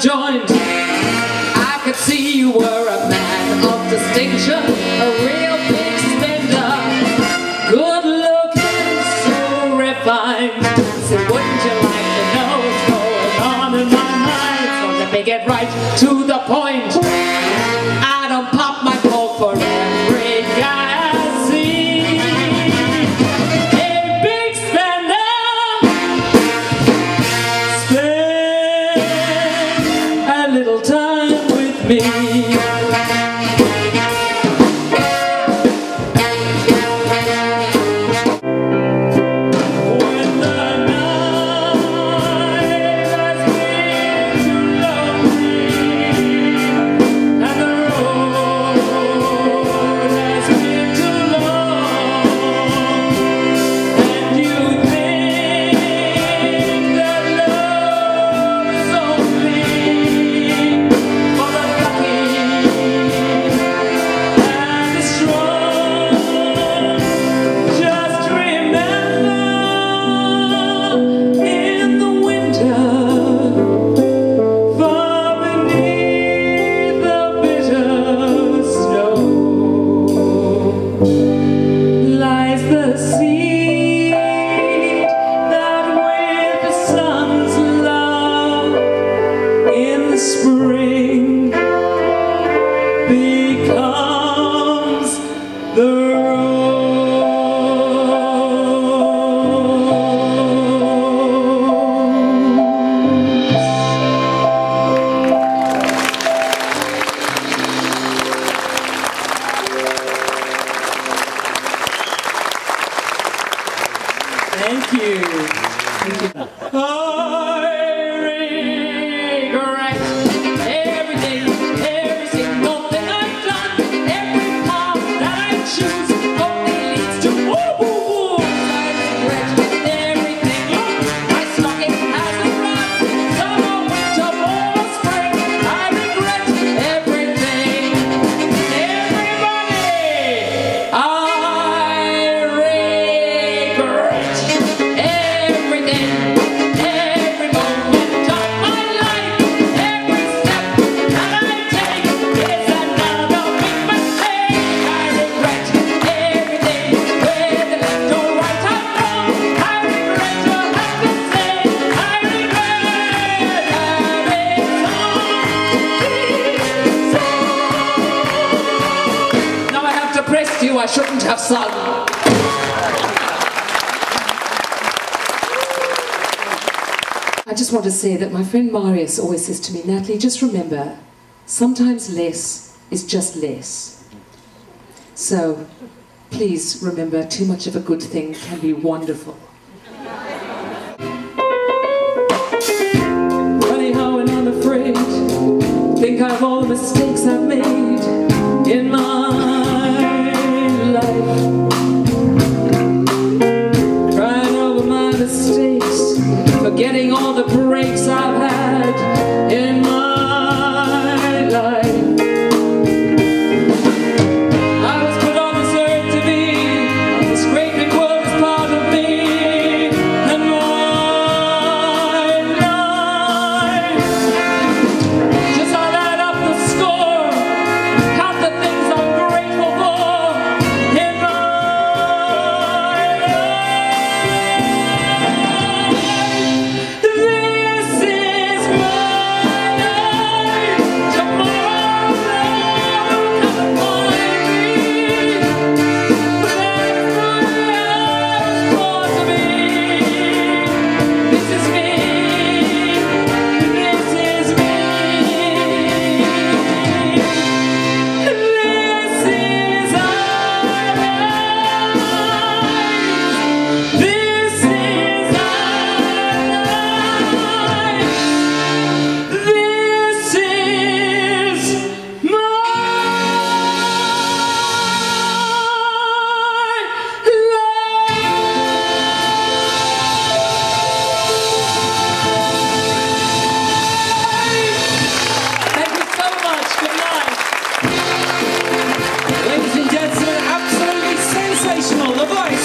joint. I could see you were a man of distinction, a real big spender. Good looking, so refined. So wouldn't you like to know what's going on in my mind? So let me get right to the point. Thank you. You, I shouldn't have sung. I just want to say that my friend Marius always says to me, Natalie, just remember, sometimes less is just less. So please remember, too much of a good thing can be wonderful. Funny how I'm afraid, think of all the mistakes I've made in my voice.